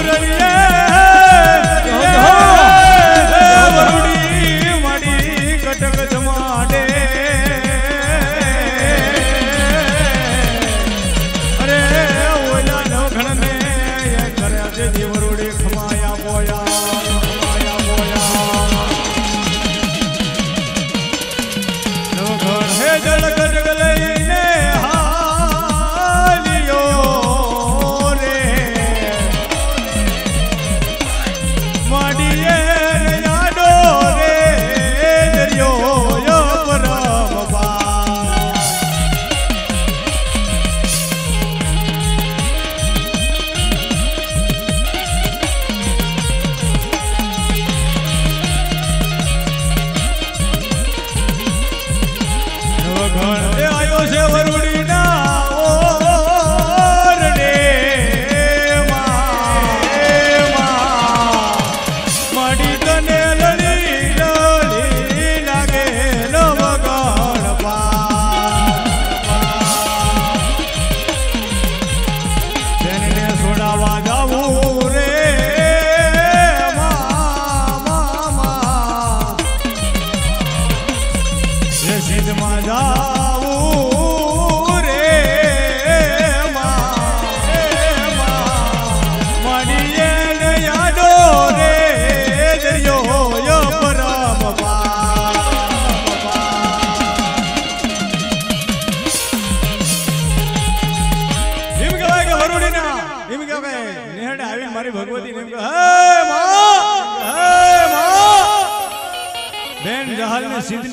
Por aí é.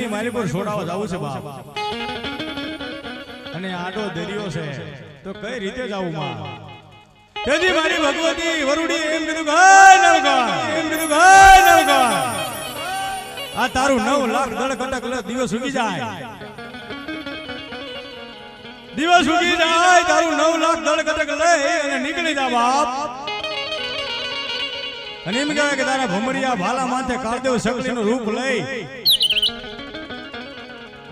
ને મારી પર છોડાવવા જવું છે બાપ. અને આડો દરિયો છે, તો કઈ રીતે જવું માં? તેથી મારી ભગવતી વરુડી, એમ કીધું ગાય નવગણ, એમ કીધું ગાય નવગણ. આ તારું નવ લાખ દળ કટક દિવસ ઉગી જાય. દિવસ ઉગી જાય, તારું નવ લાખ દળ કટક લઈ અને નીકળી જા બાપ. અને એમ કહેવાય કે તારા ભમરિયા ભાલા માથે કાળદેવ સગલીનું રૂપ લઈ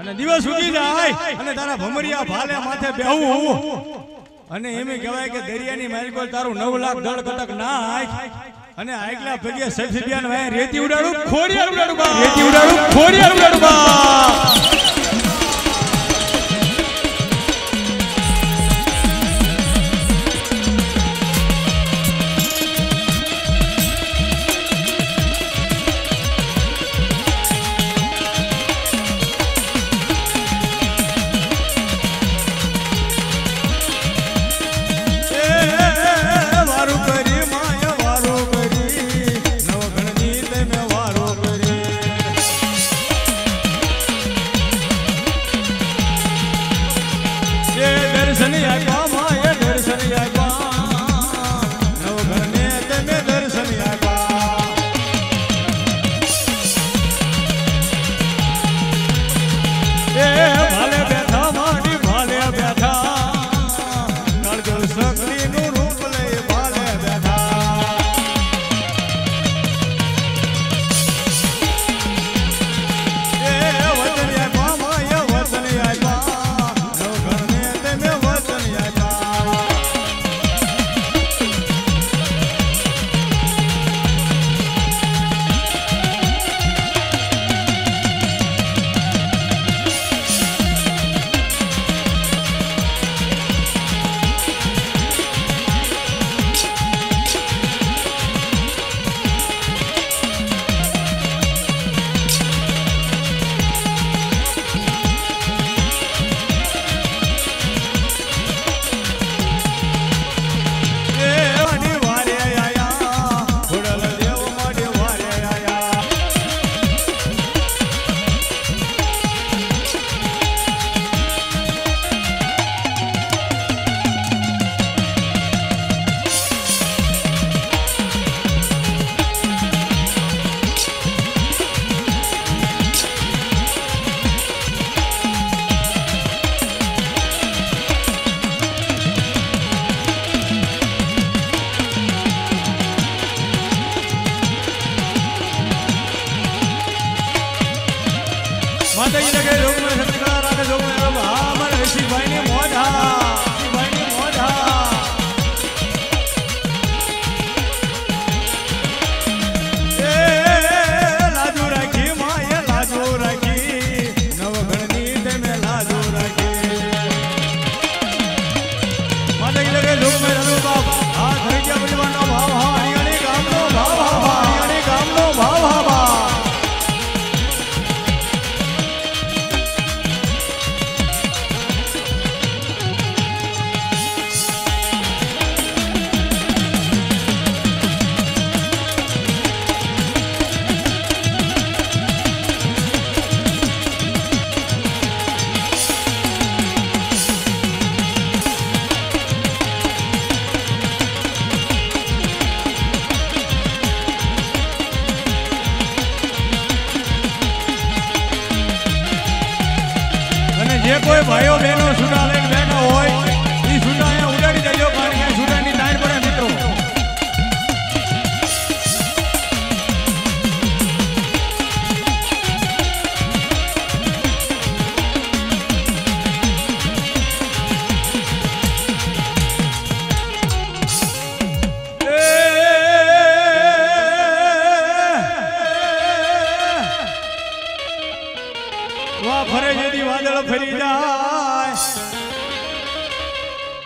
અને દિવસ ઉગી જાય. અને તારા ભમરિયા ભાલે માથે બેહું. અને એમ કહેવાય કે દરિયાની માલિકો તારું નવ લાખ દળ કટક નાખ અને આગલા ભગ્યા સફિયાન વાય રેતી ઉડાડું ખોડિયાર ઉડાડું રેતી ઉડાડું ખોડિયાર ઉડાડું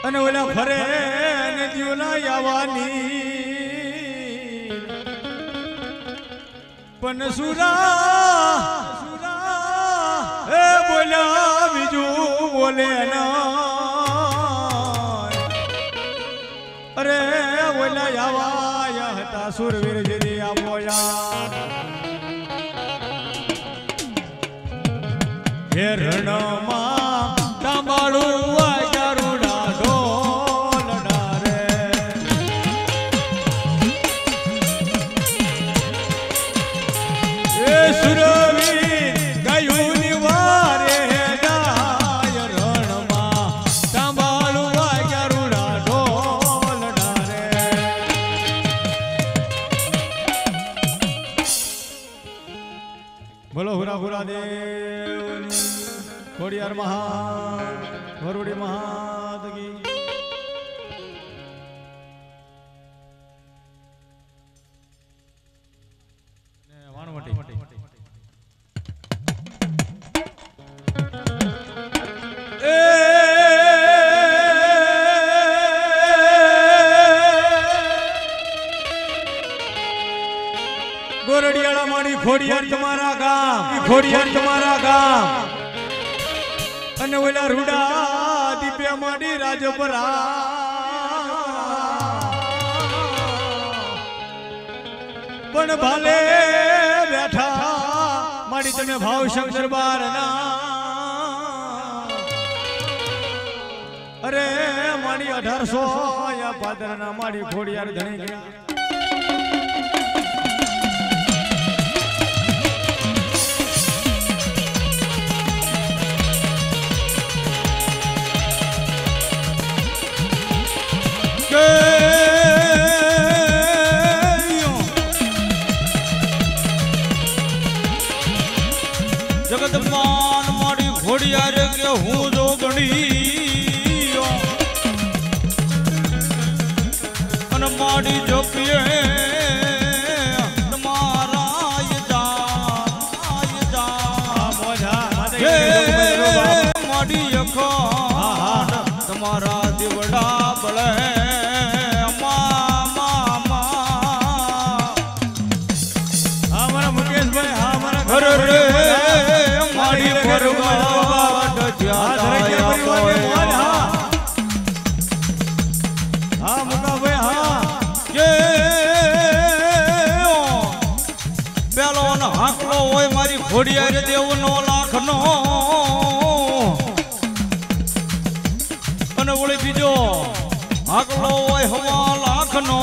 અને ઓલા ફરે નદીઓ ના આવવાની. પણ સુરા, એ બોલ્યા બીજું બોલે અરે બોલા આવાયા હતા સુરવીર જેથી આબોયા હે રણમાં ગોરડિયાળા મારી ખોડિયાર તમારા ગામ. ખોડિયાર તમારા ગામ. અને ઓલા રૂડા દીપે માડી રાજપરા પણ ભલે માડી તમે ભાવ શંકર બાર અરે માડી અઢારસો પાદર ના માડી ખોડિયાર ધણી ગયા જગતમાન મારી ઘોડિયારે કે હું જોગણી અને મારી અખાણ તમારા દેવડા મારી નો લાખ લાખનો. અને વળી બીજો હાકલો હોય હવા લાખનો.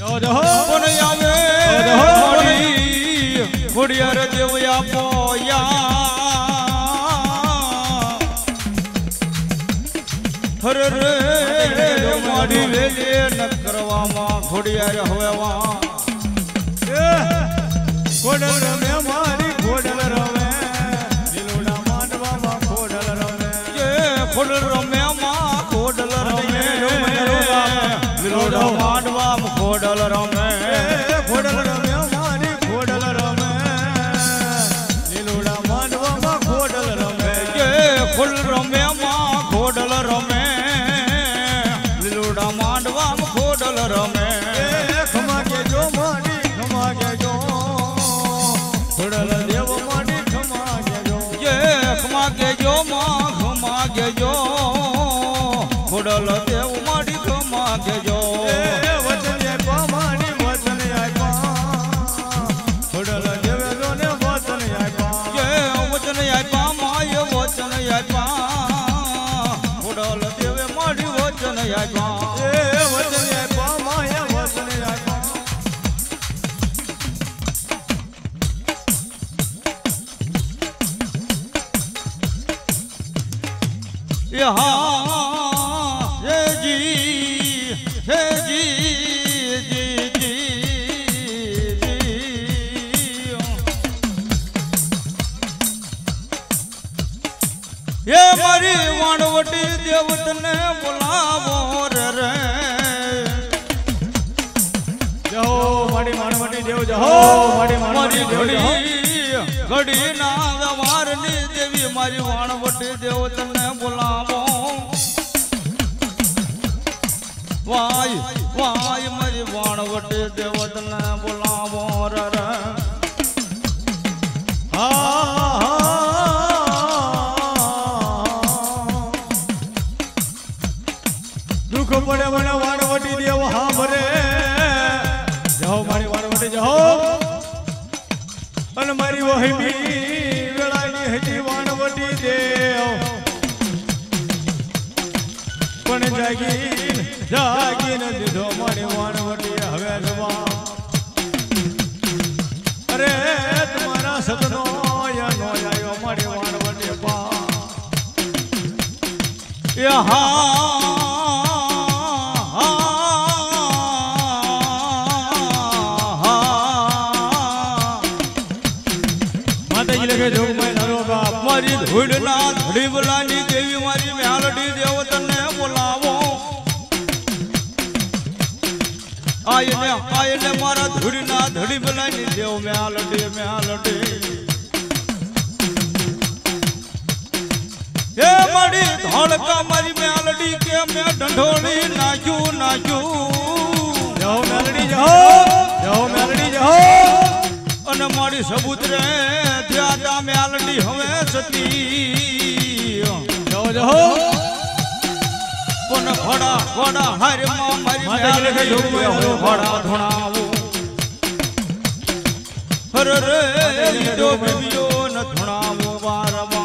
નો. ઘોડિયાર દેવ આપો યા રે મારી વેલે ન કરવામાં ઘોડિયાર હવે વા ખોડલ રમે મારી ખોડલ રમે. લીલુડા માંડવામાં ખોડલ રમે. જે ખોડલ રમે માં લીલોડો રમે. વાણવટી દેવતને બોલાવો. વાય વાય, મારી દેવ તને બોલાવો રર દુઃખ પડે મને વાણવટી દેવ, હા ભરે જાઓ મારી વાણવટી, જાઓ. અને મારી વહીમી વેળાની હજી વાણવટી દેવ પણ જાગી જાગીને દીધો મારી વાણવટી હવે અરે, તમારા સદનો આવ્યો મારી વાણવટી પા એ હા ધૂળના ધડીબલાની દેવી મારી મેલડી દેવતને બોલાવો. આયને આયને મારા ધૂળના ધડીબલાની દેવ મેલડી મેલડી એ મારી ધોળકા મારી મેલડી કે મેં ઢંઢોળી નાખ્યું નાખ્યું. જાઓ મેલડી જાઓ. જાઓ મેલડી જાઓ. અને મારી સબૂતરે ત્યાં તા મેલડી હવે સતી. જાઓ જાઓ કોન ઘોડા ઘોડા હારે માં મારી મેલડી જોગમાયા હરો ઘોડા ધોણાવો. હર રે લીધો બીજો ન ધોણાવો વારમાં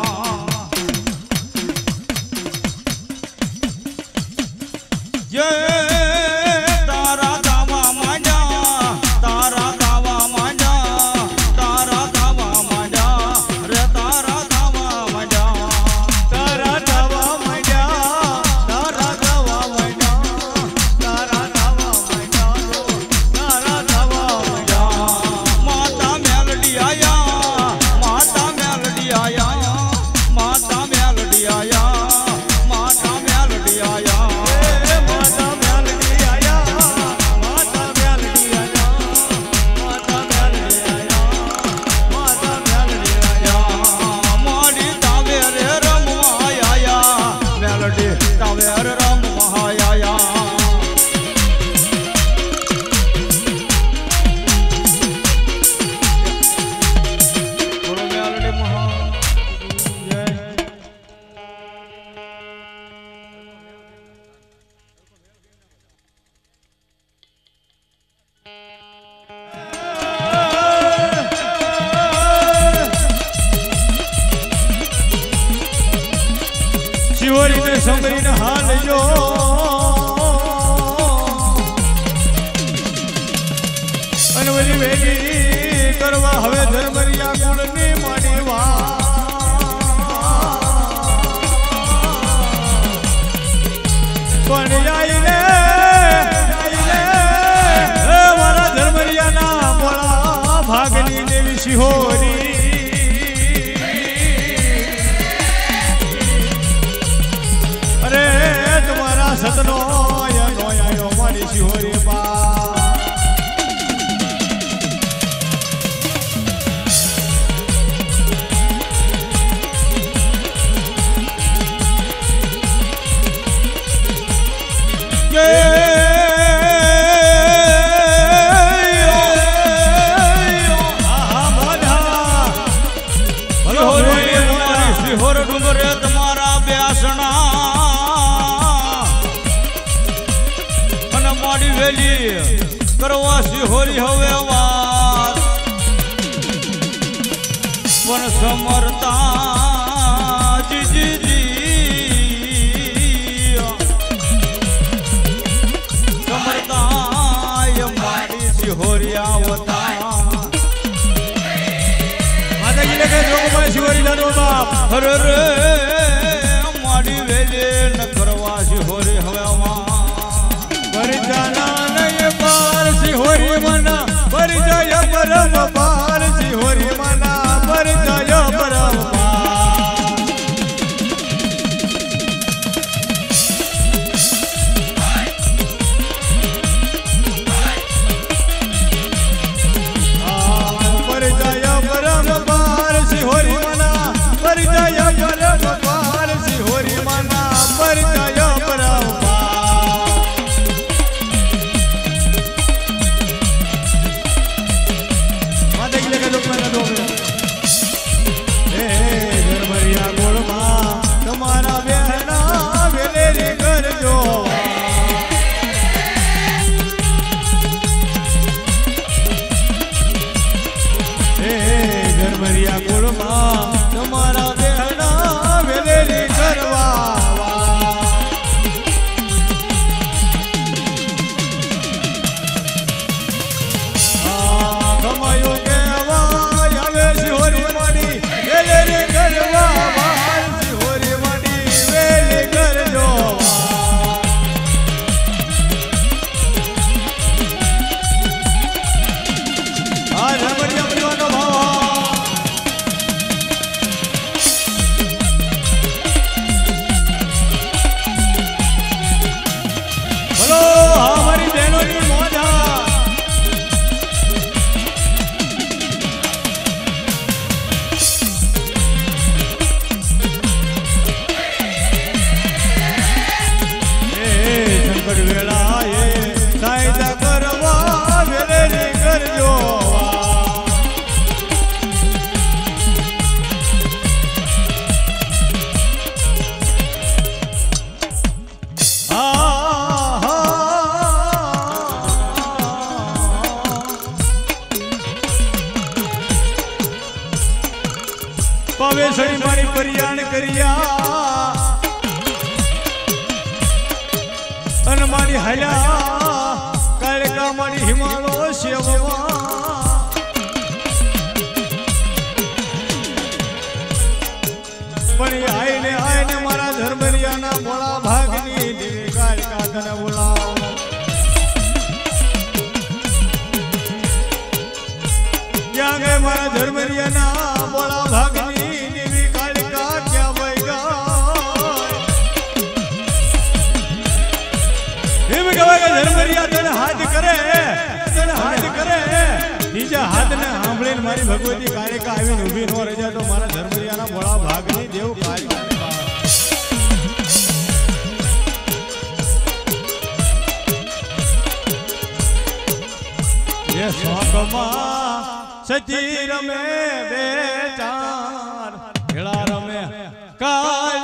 સિહોરી હવે વાત પણ સમરતા જી જી જી સમરતા મારી સિહોરી આવતા માતાજી હર પણ આઈને આઈને મારા ધર્મરિયાના ભોળા ભાગની દિવે કાલ કાદન ભગવતી કાળિકા આવીને ઊભી ન રહી જાય તો મારા ધર્મરિયાના બોળા ભાગની દેવ કાળિકા ये शौकमा सची रमे बेचार खेड़ा रमे काल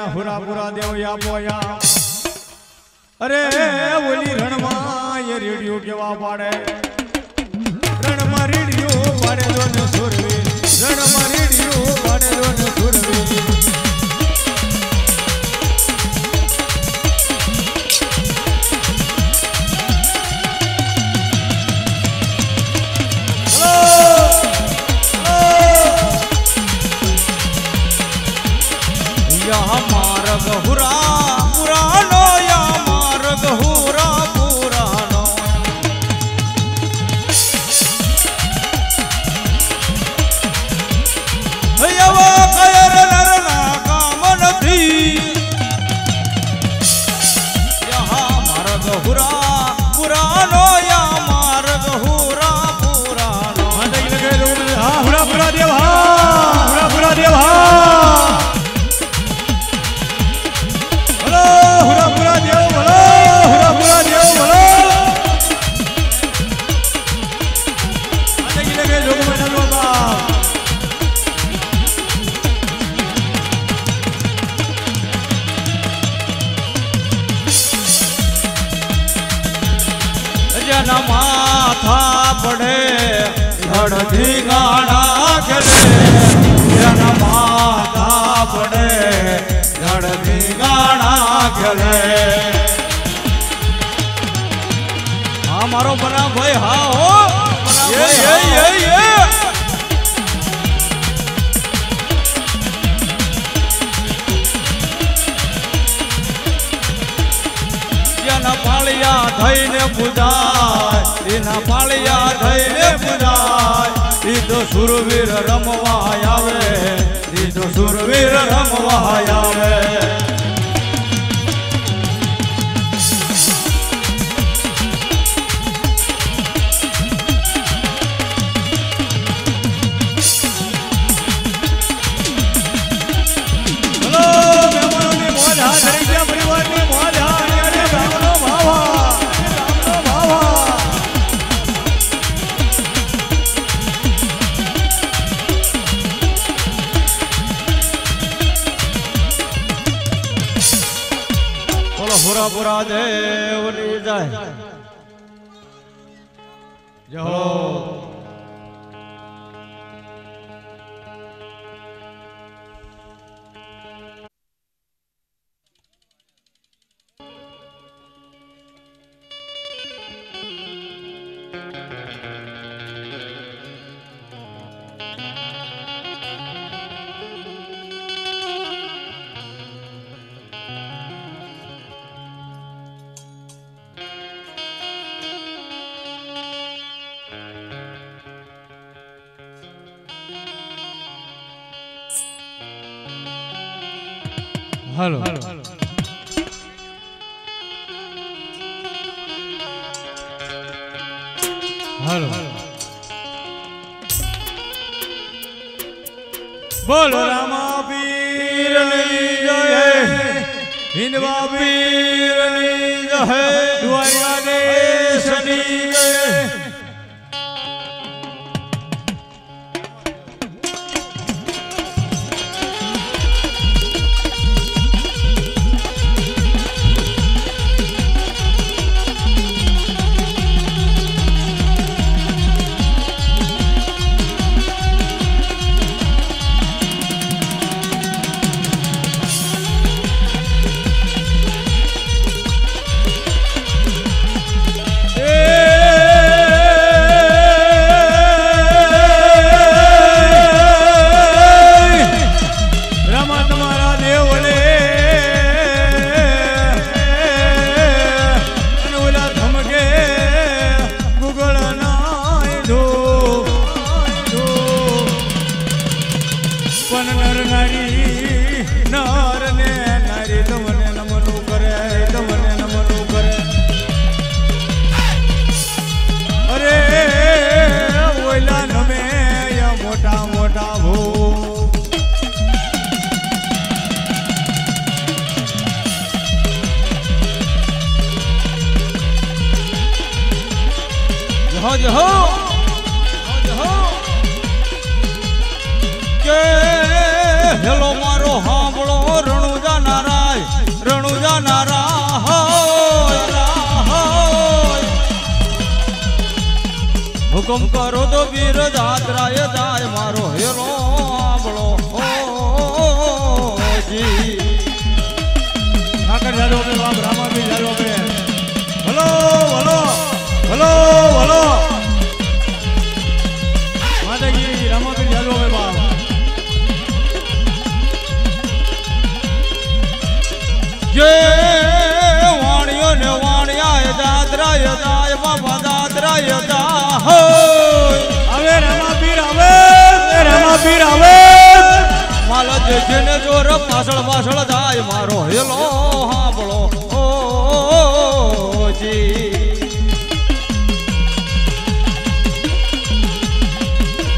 ના હુરા પુરા દેવયા પોયા અરે, ઓલી રણમાં એ રેડિયો કેવા પાડે? રણમાં રેડિયો પાડે દોન સુરવી રણમાં રેડિયો પાડે દોન સુરવી એના પાળિયા થઈને પૂજાય. ઈ તો સુરવીર રમવા આવે. ઈ તો સુરવીર રમવા આવે. બોલો હાલો હાલો બોલો રામા પીરની જય હિંદવા પીરની જય દ્વારકાધીશની જય હુકમ કરો તો વીર દાદરાય જાય મારો હેરો આંબળો. જી. ઠાકર જાદવ બે બાપ રામાબી જાદવ બે હલો હલો હલો હલો. માતાજી રામાબી જાદવ બે હવે માલ જેને જોર પાછળ પાછળ જાય, મારો હેલો હાંભળો ઓ, જી.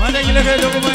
માતાજી લખે જોગુભાઈ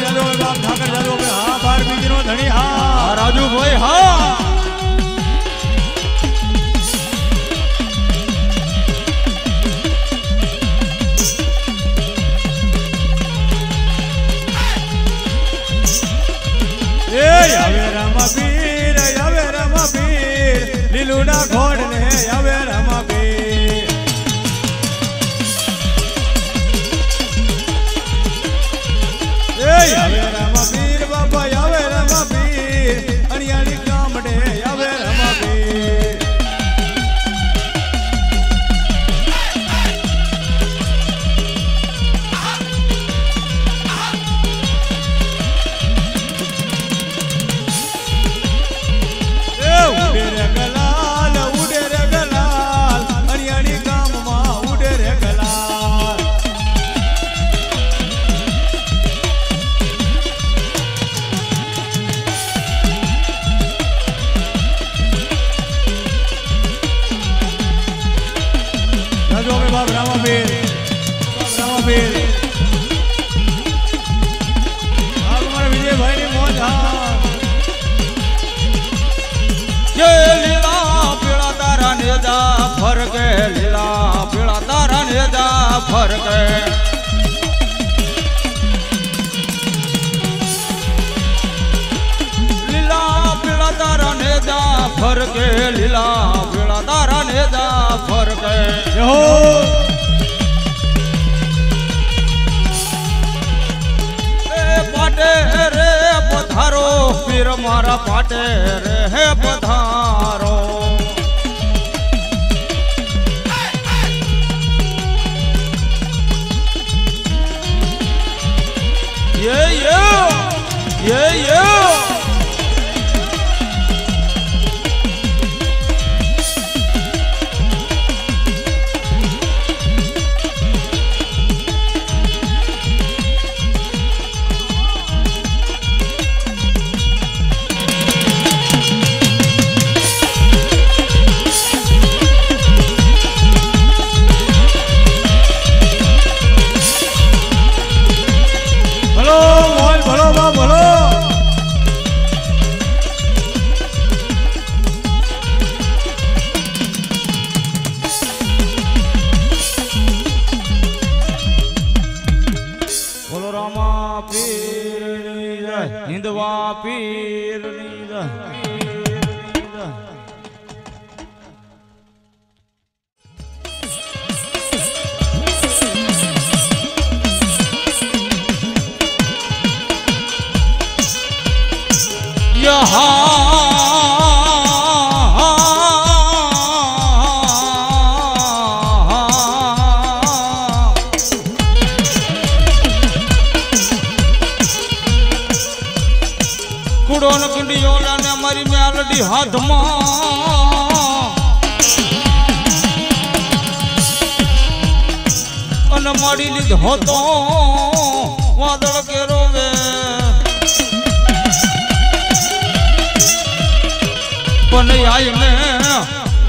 નિંદવા પીર યહા લીધો તો વાદળ કે રોવે. પણ આઈને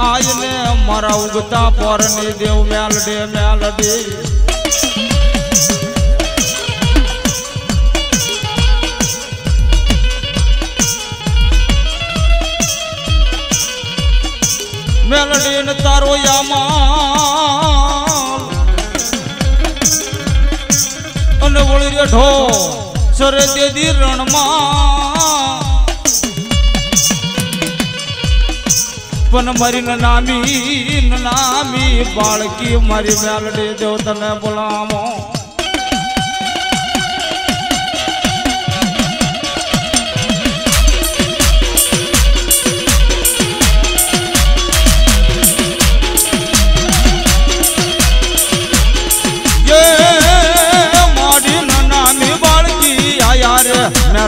આઈને મારા ઉગતા પરને દેવ મેલડે મેલડે. મેલડીને તારો યામા માંડ વળી રેઠો, સરે તેથી રણમાં પણ મારી નામી નામી બાળકી, મારી મેલડી દેવ તને બોલામો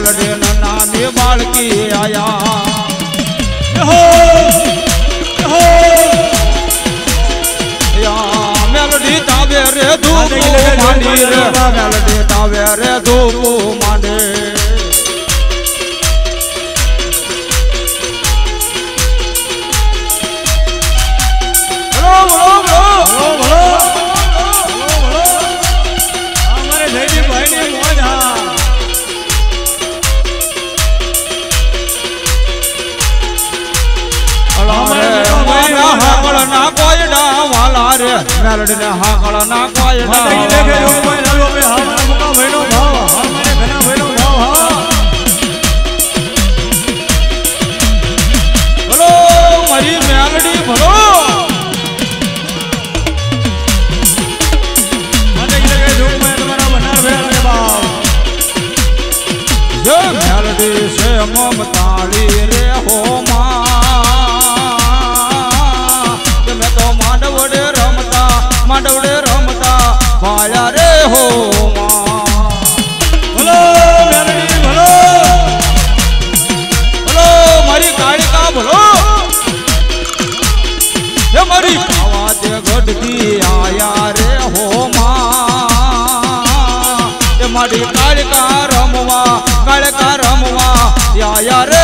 ખ્યાલ રે નાની બાળકી આયા હો હો યા મેલડી તાવે રે ધૂપ માંડી રે મેલડી તાવે રે ધૂપ માંડે નરડ ને હાકળ ના કોઈ ayarı